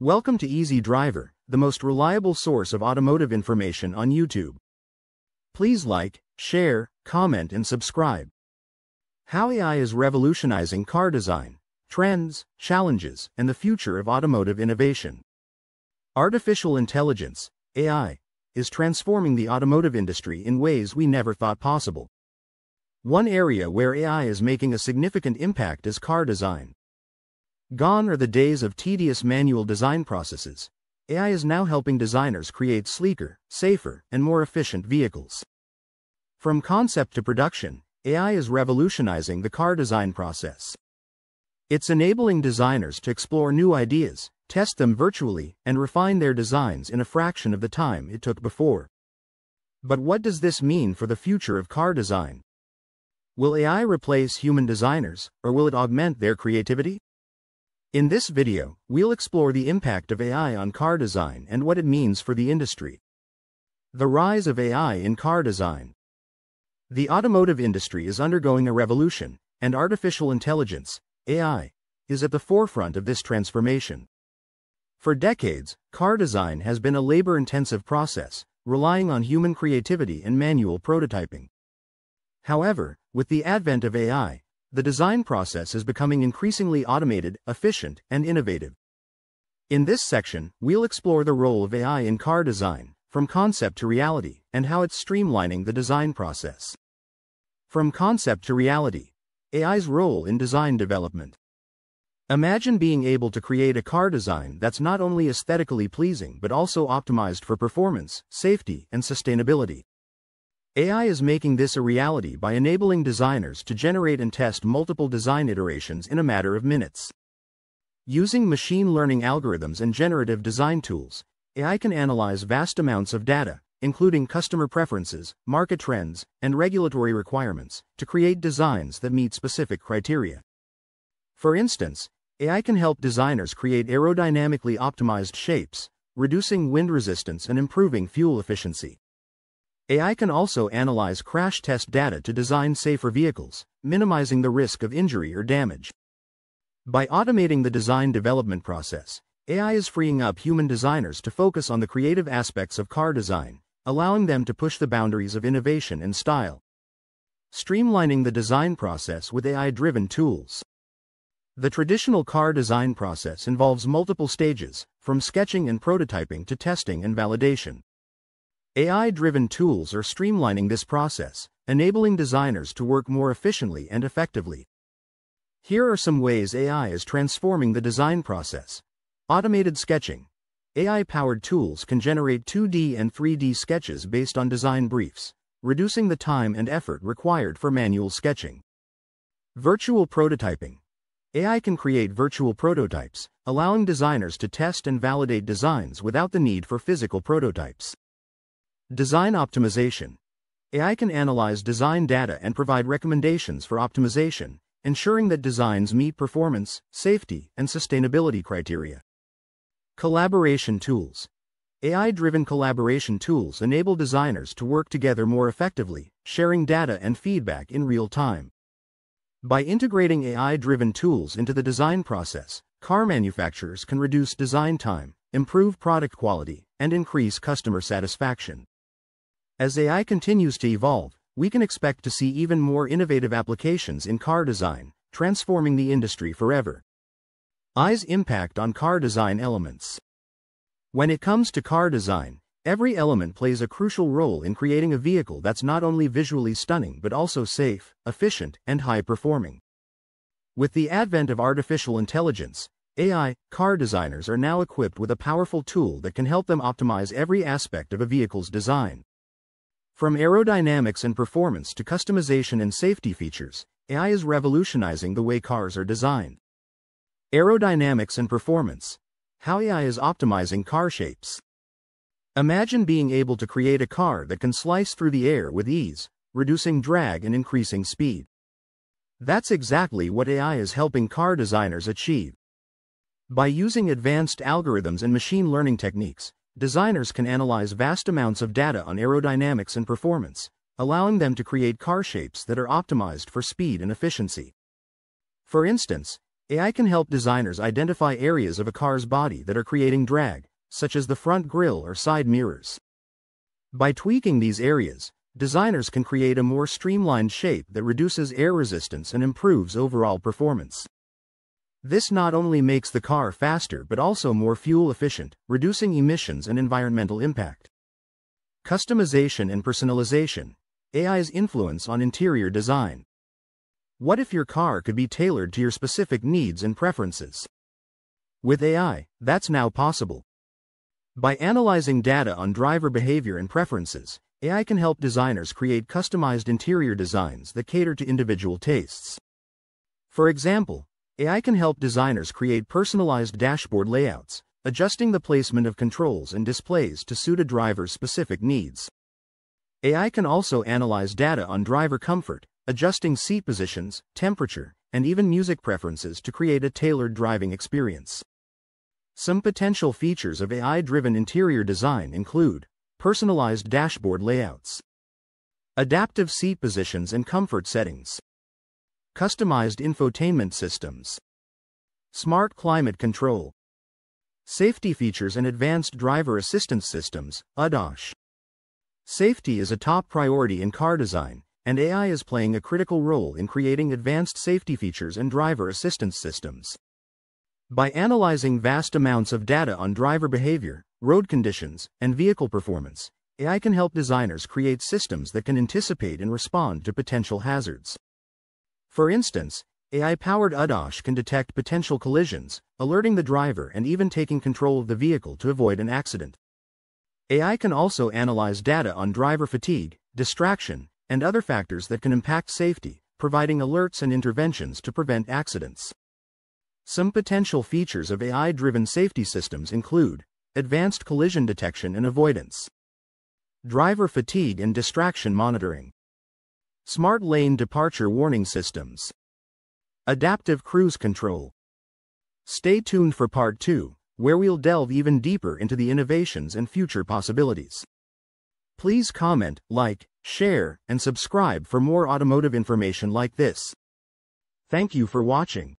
Welcome to Easy Driver, the most reliable source of automotive information on YouTube. Please like, share, comment, and subscribe. How AI is revolutionizing car design, trends, challenges, and the future of automotive innovation. Artificial intelligence, AI, is transforming the automotive industry in ways we never thought possible. One area where AI is making a significant impact is car design. Gone are the days of tedious manual design processes. AI is now helping designers create sleeker, safer, and more efficient vehicles. From concept to production, AI is revolutionizing the car design process. It's enabling designers to explore new ideas, test them virtually, and refine their designs in a fraction of the time it took before. But what does this mean for the future of car design? Will AI replace human designers, or will it augment their creativity? In this video, we'll explore the impact of AI on car design and what it means for the industry. The rise of AI in car design. The automotive industry is undergoing a revolution, and artificial intelligence, AI, is at the forefront of this transformation. For decades, car design has been a labor intensive process, relying on human creativity and manual prototyping. However, with the advent of AI, the design process is becoming increasingly automated, efficient, and innovative. In this section, we'll explore the role of AI in car design, from concept to reality, and how it's streamlining the design process. From concept to reality, AI's role in design development. Imagine being able to create a car design that's not only aesthetically pleasing but also optimized for performance, safety, and sustainability. AI is making this a reality by enabling designers to generate and test multiple design iterations in a matter of minutes. Using machine learning algorithms and generative design tools, AI can analyze vast amounts of data, including customer preferences, market trends, and regulatory requirements, to create designs that meet specific criteria. For instance, AI can help designers create aerodynamically optimized shapes, reducing wind resistance and improving fuel efficiency. AI can also analyze crash test data to design safer vehicles, minimizing the risk of injury or damage. By automating the design development process, AI is freeing up human designers to focus on the creative aspects of car design, allowing them to push the boundaries of innovation and style. Streamlining the design process with AI driven tools. The traditional car design process involves multiple stages, from sketching and prototyping to testing and validation. AI-driven tools are streamlining this process, enabling designers to work more efficiently and effectively. Here are some ways AI is transforming the design process. Automated sketching. AI-powered tools can generate 2D and 3D sketches based on design briefs, reducing the time and effort required for manual sketching. Virtual prototyping. AI can create virtual prototypes, allowing designers to test and validate designs without the need for physical prototypes. Design optimization. AI can analyze design data and provide recommendations for optimization, ensuring that designs meet performance, safety, and sustainability criteria. Collaboration tools. AI driven collaboration tools enable designers to work together more effectively, sharing data and feedback in real time. By integrating AI driven tools into the design process, car manufacturers can reduce design time, improve product quality, and increase customer satisfaction. As AI continues to evolve, we can expect to see even more innovative applications in car design, transforming the industry forever. AI's impact on car design elements. When it comes to car design, every element plays a crucial role in creating a vehicle that's not only visually stunning but also safe, efficient, and high performing. With the advent of artificial intelligence, AI, car designers are now equipped with a powerful tool that can help them optimize every aspect of a vehicle's design. From aerodynamics and performance to customization and safety features, AI is revolutionizing the way cars are designed. Aerodynamics and performance. How AI is optimizing car shapes. Imagine being able to create a car that can slice through the air with ease, reducing drag and increasing speed. That's exactly what AI is helping car designers achieve. By using advanced algorithms and machine learning techniques, designers can analyze vast amounts of data on aerodynamics and performance, allowing them to create car shapes that are optimized for speed and efficiency. For instance, AI can help designers identify areas of a car's body that are creating drag, such as the front grille or side mirrors. By tweaking these areas, designers can create a more streamlined shape that reduces air resistance and improves overall performance. This not only makes the car faster but also more fuel efficient, reducing emissions and environmental impact. Customization and personalization AI's influence on interior design. What if your car could be tailored to your specific needs and preferences? With AI, that's now possible. By analyzing data on driver behavior and preferences, AI can help designers create customized interior designs that cater to individual tastes. For example, AI can help designers create personalized dashboard layouts, adjusting the placement of controls and displays to suit a driver's specific needs. AI can also analyze data on driver comfort, adjusting seat positions, temperature, and even music preferences to create a tailored driving experience. Some potential features of AI-driven interior design include personalized dashboard layouts, adaptive seat positions and comfort settings, customized infotainment systems, smart climate control, safety features and advanced driver assistance systems, ADAS. Safety is a top priority in car design, and AI is playing a critical role in creating advanced safety features and driver assistance systems. By analyzing vast amounts of data on driver behavior, road conditions, and vehicle performance, AI can help designers create systems that can anticipate and respond to potential hazards. For instance, AI-powered ADAS can detect potential collisions, alerting the driver and even taking control of the vehicle to avoid an accident. AI can also analyze data on driver fatigue, distraction, and other factors that can impact safety, providing alerts and interventions to prevent accidents. Some potential features of AI-driven safety systems include advanced collision detection and avoidance, driver fatigue and distraction monitoring, smart lane departure warning systems, adaptive cruise control. Stay tuned for part 2, where we'll delve even deeper into the innovations and future possibilities. Please comment, like, share, and subscribe for more automotive information like this. Thank you for watching.